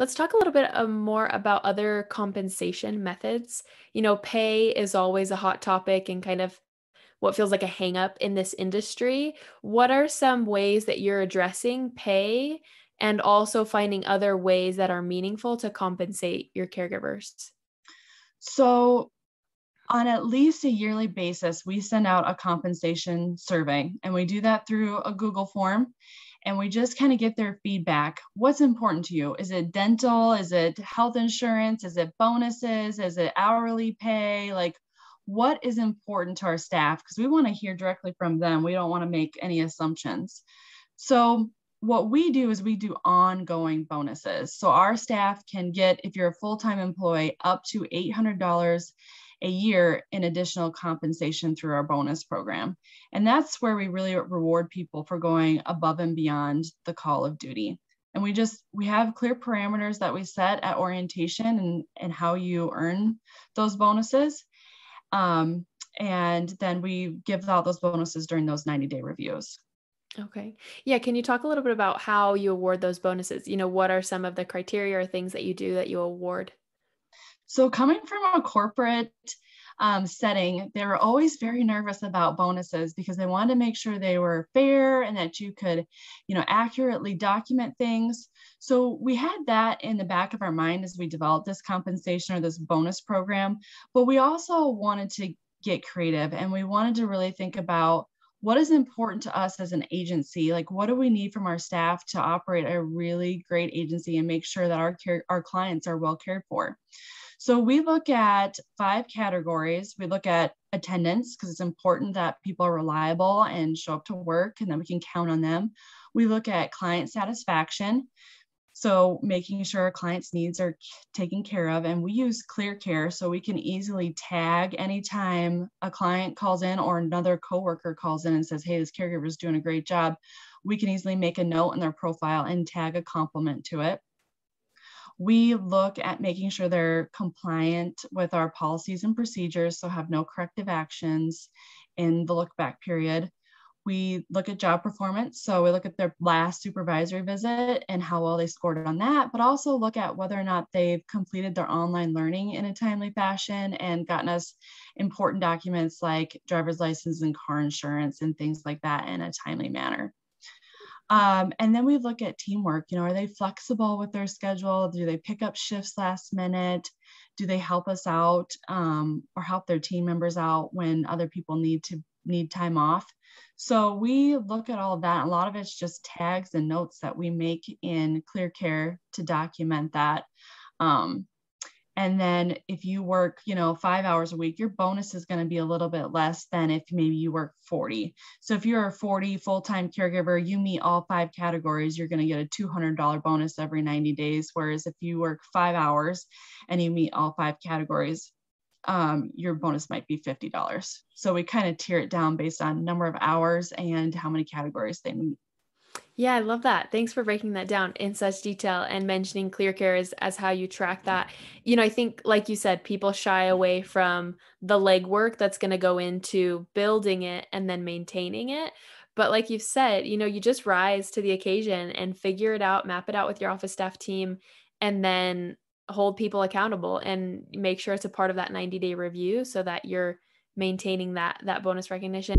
Let's talk a little bit uh, more about other compensation methods. You know, pay is always a hot topic and kind of what feels like a hangup in this industry. What are some ways that you're addressing pay and also finding other ways that are meaningful to compensate your caregivers? So, on at least a yearly basis, we send out a compensation survey, and we do that through a Google form. And we just kind of get their feedback. What's important to you? Is it dental? Is it health insurance? Is it bonuses? Is it hourly pay? Like, what is important to our staff? Because we want to hear directly from them. We don't want to make any assumptions. So, what we do is we do ongoing bonuses. So our staff can get, if you're a full-time employee, up to $800 a year in additional compensation through our bonus program. And that's where we really reward people for going above and beyond the call of duty. And we just we have clear parameters that we set at orientation and, and how you earn those bonuses. Um, and then we give out those bonuses during those 90 day reviews. Okay. Yeah. Can you talk a little bit about how you award those bonuses? You know, what are some of the criteria or things that you do that you award? So, coming from a corporate um, setting, they were always very nervous about bonuses because they wanted to make sure they were fair and that you could, you know, accurately document things. So we had that in the back of our mind as we developed this compensation or this bonus program. But we also wanted to get creative and we wanted to really think about what is important to us as an agency like what do we need from our staff to operate a really great agency and make sure that our care, our clients are well cared for so we look at five categories we look at attendance because it's important that people are reliable and show up to work and that we can count on them we look at client satisfaction so making sure our clients' needs are taken care of. And we use ClearCare so we can easily tag anytime a client calls in or another coworker calls in and says, hey, this caregiver is doing a great job. We can easily make a note in their profile and tag a compliment to it. We look at making sure they're compliant with our policies and procedures, so have no corrective actions in the look back period we look at job performance. So we look at their last supervisory visit and how well they scored on that, but also look at whether or not they've completed their online learning in a timely fashion and gotten us important documents like driver's license and car insurance and things like that in a timely manner. Um, and then we look at teamwork. You know, are they flexible with their schedule? Do they pick up shifts last minute? Do they help us out um, or help their team members out when other people need to need time off? So we look at all that. A lot of it's just tags and notes that we make in ClearCare to document that. Um, and then if you work, you know, five hours a week, your bonus is going to be a little bit less than if maybe you work 40. So if you're a 40 full-time caregiver, you meet all five categories, you're going to get a $200 bonus every 90 days. Whereas if you work five hours and you meet all five categories, um, your bonus might be $50. So we kind of tier it down based on number of hours and how many categories they meet. Yeah, I love that. Thanks for breaking that down in such detail and mentioning ClearCare as, as how you track that. You know, I think, like you said, people shy away from the legwork that's going to go into building it and then maintaining it. But like you've said, you know, you just rise to the occasion and figure it out, map it out with your office staff team, and then hold people accountable and make sure it's a part of that 90 day review so that you're maintaining that that bonus recognition